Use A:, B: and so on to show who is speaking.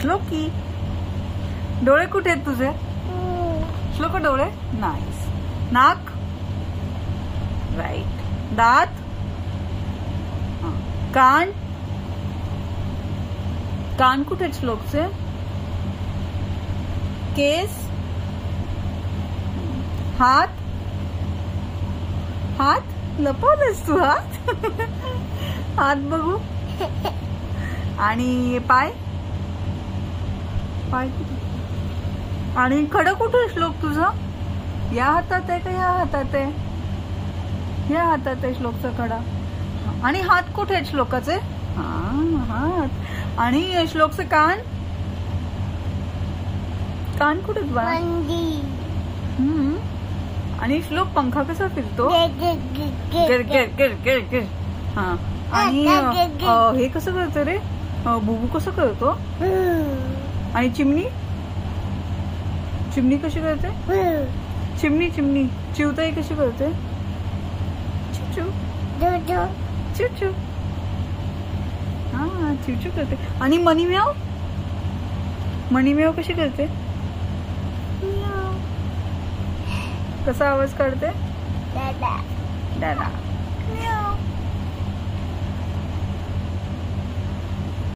A: श्लोकी. डोळे कुठे आहेत तुझे? श्लोक डोळे? नाईस नाक? राईट दात? कान? कान कुठे आहेत श्लोकचे? केस? हात? हात? लपवलेस तू हात? हात बघू. आणि पाय? पाय. आणि खडं कुठे श्लोक तुझं? या हातात आहे का या हातात आहे? या हातात आहे श्लोकचा खडा. आणि हात कुठे आहेत श्लोकाचे? हा हात. आणि श्लोकचे कान? कान कुठे. आणि श्लोक पंखा कसा फिरतो? गिर गिर गिर गिर गिर. हा. आणि हे कसं करतं रे? बुबू कसं करतो? आणि चिमणी? चिमणी कशी करते? चिमणी चिमणी. चिवताई कशी करते? चिवचू चिवचू हा चिवचू करते. आणि मनी म्याव मनी म्याव कशी करते. कसा आवाज काढते? दादा. म्याव